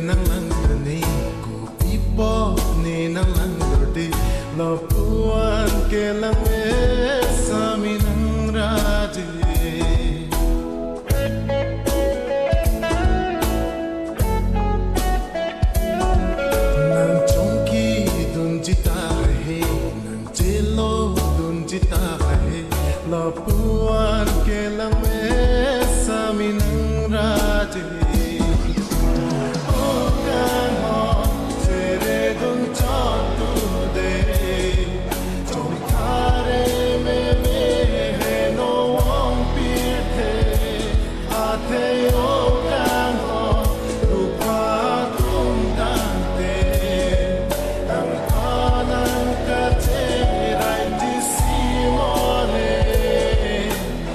nang lang tani ku ipo ni nang lang dorti lapuan ke lang sami nang raji La puan